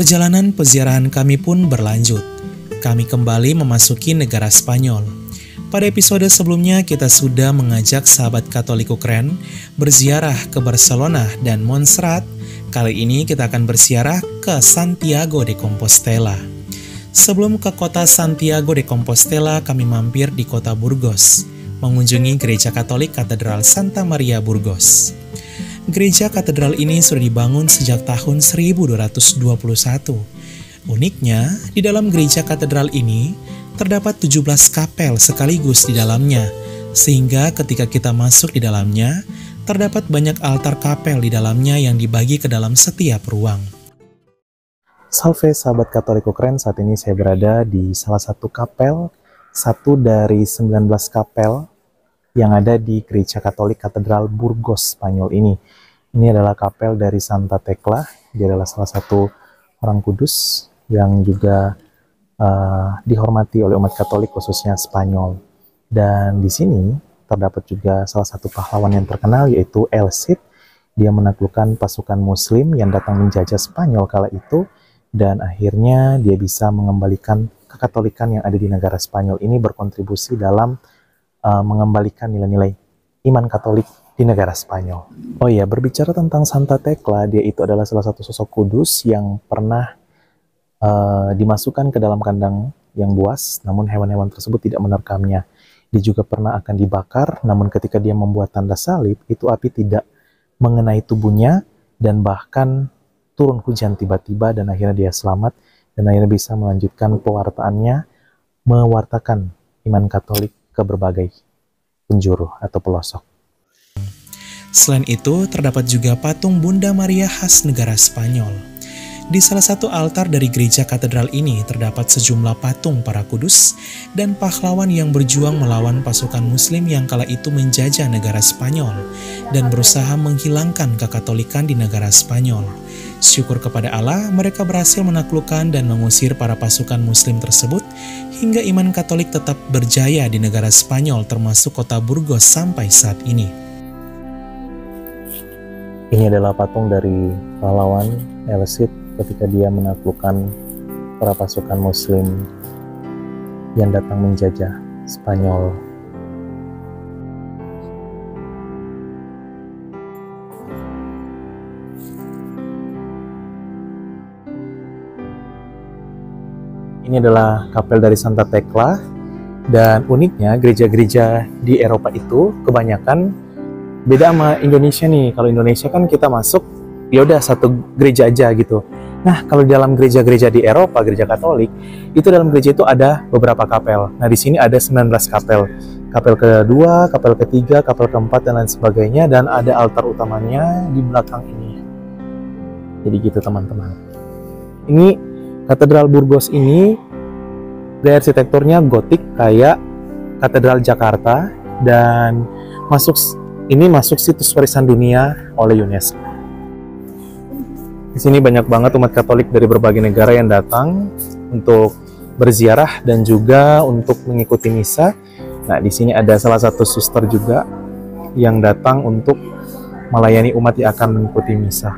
Perjalanan peziarahan kami pun berlanjut. Kami kembali memasuki negara Spanyol. Pada episode sebelumnya kita sudah mengajak sahabat Katolik Ukren berziarah ke Barcelona dan Montserrat. Kali ini kita akan berziarah ke Santiago de Compostela. Sebelum ke kota Santiago de Compostela, kami mampir di kota Burgos, mengunjungi gereja Katolik Katedral Santa Maria Burgos. Gereja katedral ini sudah dibangun sejak tahun 1221. Uniknya, di dalam gereja katedral ini terdapat 17 kapel sekaligus di dalamnya, sehingga ketika kita masuk di dalamnya, terdapat banyak altar kapel di dalamnya yang dibagi ke dalam setiap ruang. Salve sahabat Katolik Ukren, saat ini saya berada di salah satu kapel, satu dari 19 kapel yang ada di Gereja Katolik Katedral Burgos, Spanyol ini. Ini adalah kapel dari Santa Tekla, dia adalah salah satu orang kudus yang juga uh, dihormati oleh umat Katolik khususnya Spanyol. Dan di sini terdapat juga salah satu pahlawan yang terkenal yaitu El Cid. Dia menaklukkan pasukan muslim yang datang menjajah Spanyol kala itu dan akhirnya dia bisa mengembalikan kekatolikan yang ada di negara Spanyol ini berkontribusi dalam uh, mengembalikan nilai-nilai iman Katolik di negara Spanyol. Oh iya, berbicara tentang Santa Tekla, dia itu adalah salah satu sosok kudus yang pernah uh, dimasukkan ke dalam kandang yang buas, namun hewan-hewan tersebut tidak menerkamnya. Dia juga pernah akan dibakar, namun ketika dia membuat tanda salib, itu api tidak mengenai tubuhnya dan bahkan turun hujan tiba-tiba dan akhirnya dia selamat dan akhirnya bisa melanjutkan pewartaannya mewartakan iman Katolik ke berbagai penjuru atau pelosok. Selain itu, terdapat juga patung Bunda Maria khas negara Spanyol. Di salah satu altar dari gereja katedral ini terdapat sejumlah patung para kudus dan pahlawan yang berjuang melawan pasukan muslim yang kala itu menjajah negara Spanyol dan berusaha menghilangkan kekatolikan di negara Spanyol. Syukur kepada Allah, mereka berhasil menaklukkan dan mengusir para pasukan muslim tersebut hingga iman katolik tetap berjaya di negara Spanyol termasuk kota Burgos sampai saat ini. Ini adalah patung dari pahlawan El Cid ketika dia menaklukkan para pasukan muslim yang datang menjajah Spanyol. Ini adalah kapel dari Santa Tekla dan uniknya gereja-gereja di Eropa itu kebanyakan beda sama Indonesia nih. Kalau Indonesia kan kita masuk ya udah satu gereja aja gitu. Nah, kalau di dalam gereja-gereja di Eropa, gereja Katolik, itu dalam gereja itu ada beberapa kapel. Nah, di sini ada 19 kapel. Kapel kedua, kapel ketiga, kapel keempat, dan lain sebagainya. Dan ada altar utamanya di belakang ini. Jadi gitu teman-teman. Ini Katedral Burgos ini gaya arsitekturnya gotik kayak Katedral Jakarta dan masuk ini masuk situs warisan dunia oleh UNESCO. Di sini banyak banget umat Katolik dari berbagai negara yang datang untuk berziarah dan juga untuk mengikuti misa. Nah, di sini ada salah satu suster juga yang datang untuk melayani umat yang akan mengikuti misa.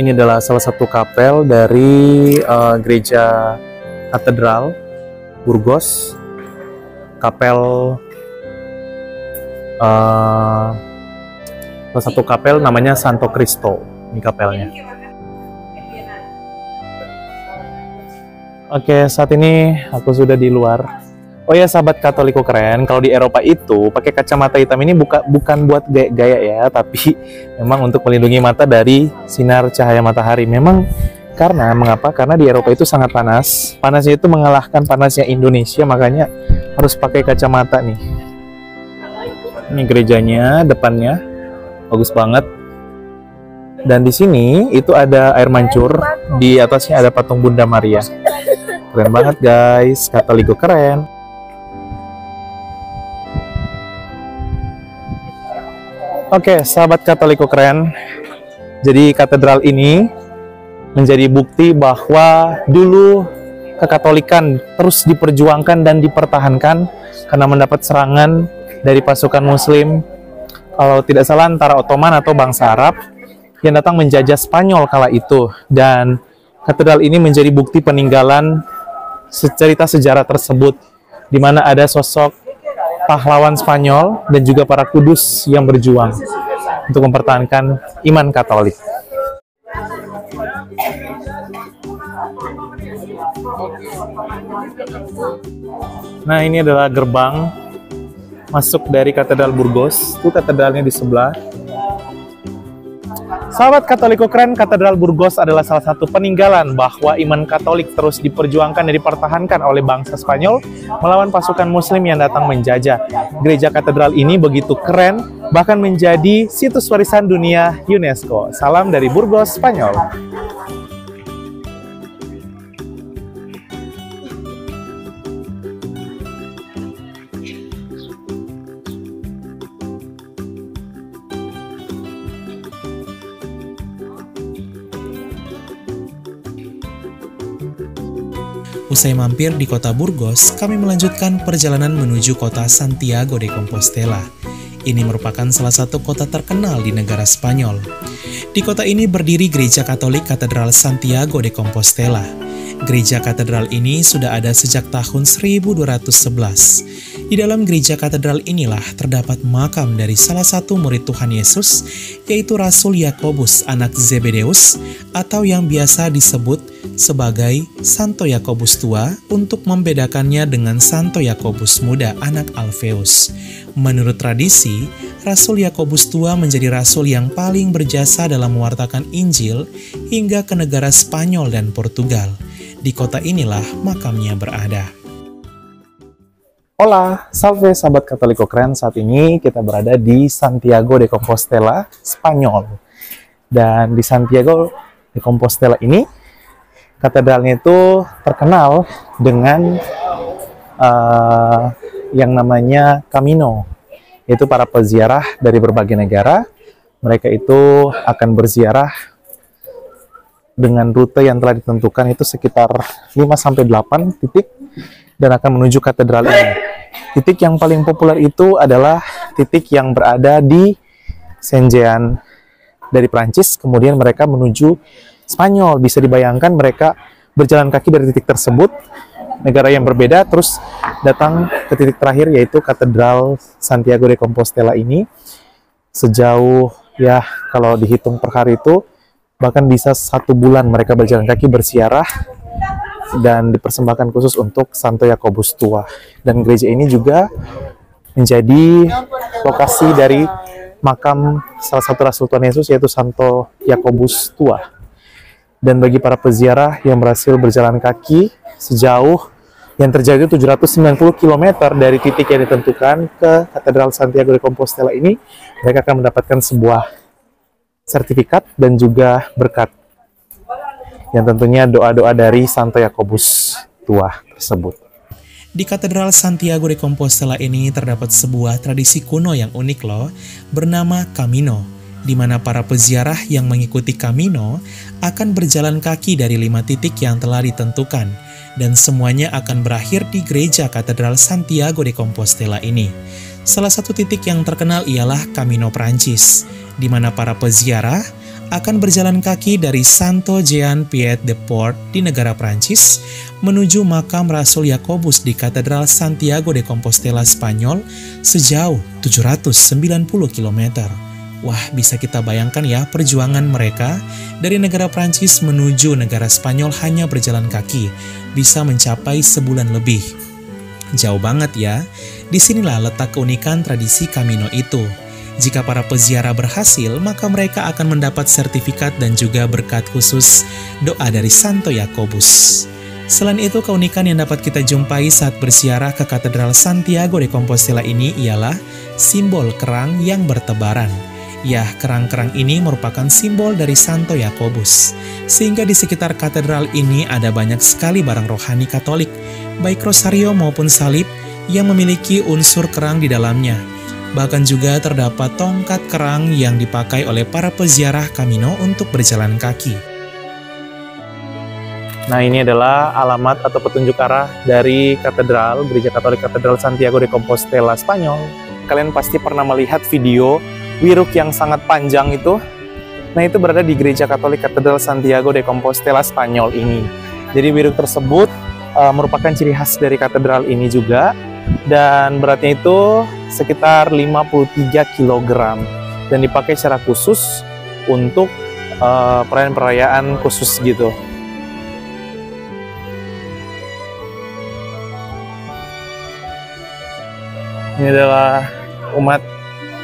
Ini adalah salah satu kapel dari uh, gereja katedral Burgos. Kapel uh, salah satu kapel namanya Santo Cristo. Ini kapelnya. Oke, saat ini aku sudah di luar. Oh ya, sahabat Katoliko keren. Kalau di Eropa itu pakai kacamata hitam ini buka, bukan buat gaya, gaya ya, tapi memang untuk melindungi mata dari sinar cahaya matahari. Memang karena mengapa? Karena di Eropa itu sangat panas. Panasnya itu mengalahkan panasnya Indonesia, makanya harus pakai kacamata nih. Ini gerejanya, depannya bagus banget. Dan di sini itu ada air mancur, di atasnya ada patung Bunda Maria. Keren banget guys, Katoliko keren. Oke, sahabat Katoliko keren. Jadi katedral ini menjadi bukti bahwa dulu kekatolikan terus diperjuangkan dan dipertahankan karena mendapat serangan dari pasukan muslim kalau tidak salah antara Ottoman atau bangsa Arab yang datang menjajah Spanyol kala itu dan katedral ini menjadi bukti peninggalan cerita sejarah tersebut di mana ada sosok pahlawan Spanyol dan juga para kudus yang berjuang untuk mempertahankan iman Katolik. Nah, ini adalah gerbang masuk dari Katedral Burgos. Itu katedralnya di sebelah. Sahabat Katoliko keren, Katedral Burgos adalah salah satu peninggalan bahwa iman Katolik terus diperjuangkan dan dipertahankan oleh bangsa Spanyol melawan pasukan Muslim yang datang menjajah. Gereja katedral ini begitu keren, bahkan menjadi situs warisan dunia UNESCO. Salam dari Burgos, Spanyol. Usai mampir di kota Burgos, kami melanjutkan perjalanan menuju kota Santiago de Compostela. Ini merupakan salah satu kota terkenal di negara Spanyol. Di kota ini berdiri gereja Katolik Katedral Santiago de Compostela. Gereja katedral ini sudah ada sejak tahun 1211. Di dalam gereja katedral inilah terdapat makam dari salah satu murid Tuhan Yesus, yaitu Rasul Yakobus anak Zebedeus, atau yang biasa disebut sebagai Santo Yakobus tua untuk membedakannya dengan Santo Yakobus muda anak Alfeus. Menurut tradisi, Rasul Yakobus tua menjadi rasul yang paling berjasa dalam mewartakan Injil hingga ke negara Spanyol dan Portugal. Di kota inilah makamnya berada. Hola, salve sahabat Katoliko keren. Saat ini kita berada di Santiago de Compostela, Spanyol. Dan di Santiago de Compostela ini, katedralnya itu terkenal dengan uh, yang namanya Camino, yaitu para peziarah dari berbagai negara. Mereka itu akan berziarah dengan rute yang telah ditentukan itu sekitar 5 sampai 8 titik dan akan menuju katedral ini. Titik yang paling populer itu adalah titik yang berada di Saint-Jean dari Prancis, kemudian mereka menuju Spanyol. Bisa dibayangkan mereka berjalan kaki dari titik tersebut, negara yang berbeda, terus datang ke titik terakhir yaitu Katedral Santiago de Compostela ini. Sejauh ya kalau dihitung per hari itu bahkan bisa satu bulan mereka berjalan kaki bersiarah dan dipersembahkan khusus untuk Santo Yakobus tua dan gereja ini juga menjadi lokasi dari makam salah satu rasul Tuhan Yesus yaitu Santo Yakobus tua dan bagi para peziarah yang berhasil berjalan kaki sejauh yang terjadi 790 km dari titik yang ditentukan ke Katedral Santiago de Compostela ini mereka akan mendapatkan sebuah sertifikat dan juga berkat. Yang tentunya doa-doa dari Santo Yakobus tua tersebut. Di Katedral Santiago de Compostela ini terdapat sebuah tradisi kuno yang unik loh, bernama Camino, di mana para peziarah yang mengikuti Camino akan berjalan kaki dari lima titik yang telah ditentukan, dan semuanya akan berakhir di gereja Katedral Santiago de Compostela ini. Salah satu titik yang terkenal ialah Camino Prancis, di mana para peziarah akan berjalan kaki dari Santo Jean Pied de Port di negara Prancis menuju makam Rasul Yakobus di Katedral Santiago de Compostela Spanyol sejauh 790 km. Wah, bisa kita bayangkan ya perjuangan mereka dari negara Prancis menuju negara Spanyol hanya berjalan kaki, bisa mencapai sebulan lebih. Jauh banget ya, di sinilah letak keunikan tradisi Camino itu. Jika para peziarah berhasil, maka mereka akan mendapat sertifikat dan juga berkat khusus doa dari Santo Yakobus. Selain itu, keunikan yang dapat kita jumpai saat bersiarah ke Katedral Santiago de Compostela ini ialah simbol kerang yang bertebaran, Ya, kerang-kerang ini merupakan simbol dari Santo Yakobus. Sehingga di sekitar katedral ini ada banyak sekali barang rohani Katolik, baik rosario maupun salib yang memiliki unsur kerang di dalamnya. Bahkan juga terdapat tongkat kerang yang dipakai oleh para peziarah Camino untuk berjalan kaki. Nah ini adalah alamat atau petunjuk arah dari katedral, Gereja Katolik Katedral Santiago de Compostela, Spanyol. Kalian pasti pernah melihat video wiruk yang sangat panjang itu. Nah itu berada di Gereja Katolik Katedral Santiago de Compostela, Spanyol ini. Jadi wiruk tersebut uh, merupakan ciri khas dari katedral ini juga. Dan beratnya itu sekitar 53 kg. Dan dipakai secara khusus untuk uh, perayaan-perayaan khusus gitu. Ini adalah umat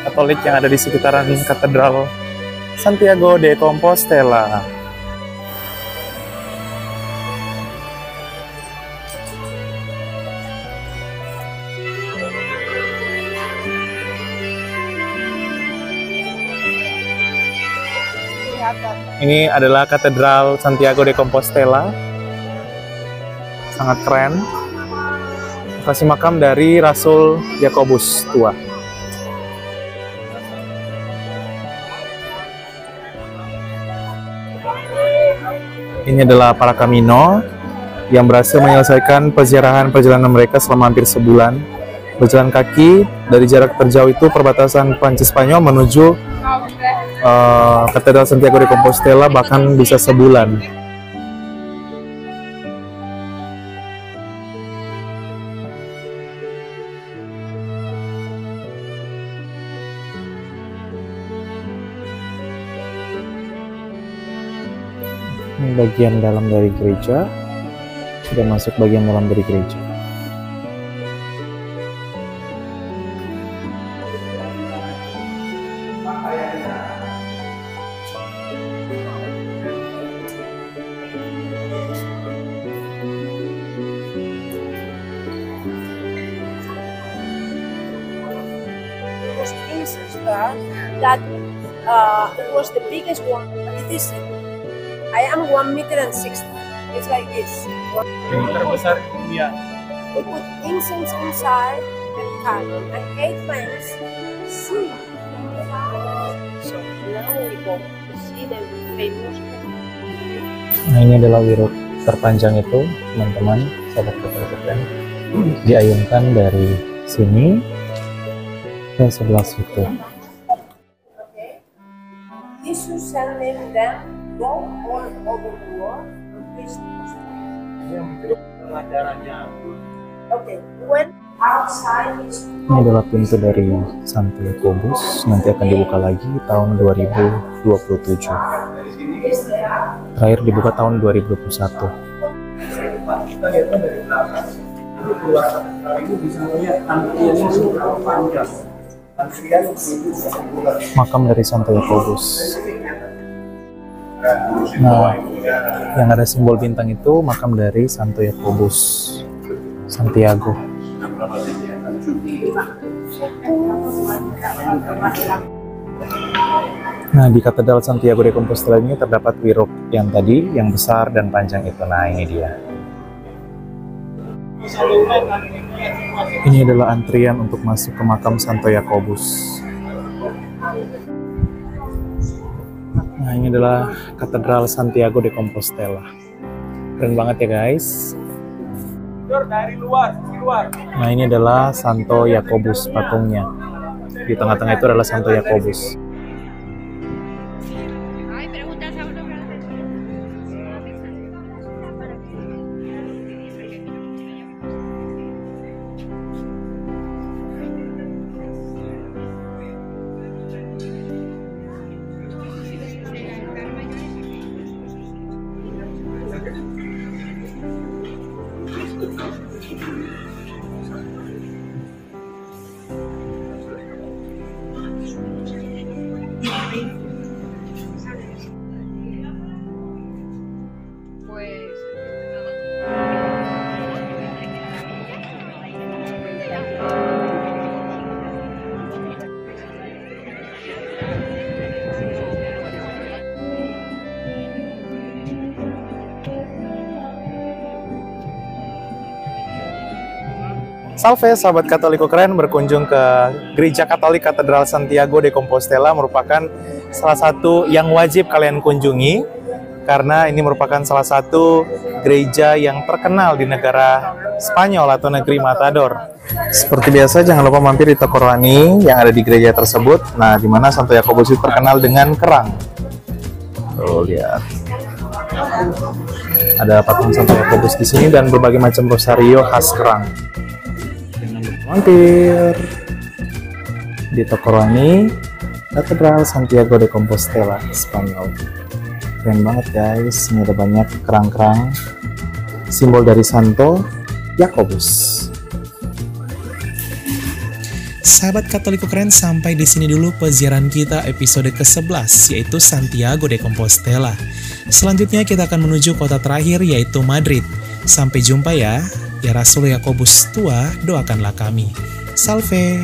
Katolik yang ada di sekitaran Katedral Santiago de Compostela. Ini adalah Katedral Santiago de Compostela. Sangat keren. Lokasi makam dari Rasul Yakobus tua. Ini adalah para Camino yang berhasil menyelesaikan peziarahan perjalanan mereka selama hampir sebulan. Berjalan kaki dari jarak terjauh itu perbatasan Prancis Spanyol menuju uh, Katedral Santiago de Compostela bahkan bisa sebulan. Bagian dalam dari gereja. Sudah masuk bagian dalam dari gereja. Was the biggest one. But it isn't. I am one meter and sixty. It's like this. Yang terbesar dunia. We put incense inside and candle and eight lamps. See. So now we go to see the famous. Nah ini adalah wiruk terpanjang itu, teman-teman, sahabat kekal diayunkan dari sini ke sebelah situ. Them go all over the world and preach the gospel. Okay. When Ini adalah pintu dari Santo Yakobus, nanti akan dibuka lagi tahun 2027. is there. Terakhir dibuka tahun 2021. Makam dari Santo Yakobus. Nah, yang ada simbol bintang itu makam dari Santo Yakobus, Santiago. Nah, di Katedral Santiago de Compostela ini terdapat wiruk yang tadi, yang besar dan panjang itu. Nah, ini dia. Ini adalah antrian untuk masuk ke makam Santo Yakobus. Nah, ini adalah Katedral Santiago de Compostela. Keren banget ya, guys. Nah, ini adalah Santo Yakobus patungnya. Di tengah-tengah itu adalah Santo Yakobus. 嗯。Salve sahabat Katoliko keren berkunjung ke Gereja Katolik Katedral Santiago de Compostela merupakan salah satu yang wajib kalian kunjungi karena ini merupakan salah satu gereja yang terkenal di negara Spanyol atau negeri Matador. Seperti biasa jangan lupa mampir di toko rohani yang ada di gereja tersebut. Nah, di mana Santo Yakobus itu terkenal dengan kerang. Tuh lihat. Ada patung Santo Yakobus di sini dan berbagai macam rosario khas kerang. Mampir di toko rohani Katedral Santiago de Compostela, Spanyol. Keren banget guys, ini ada banyak kerang-kerang simbol dari Santo Yakobus. Sahabat Katoliko keren sampai di sini dulu peziaran kita episode ke-11 yaitu Santiago de Compostela. Selanjutnya kita akan menuju kota terakhir yaitu Madrid. Sampai jumpa ya. Ya Rasul Yakobus tua, doakanlah kami. Salve.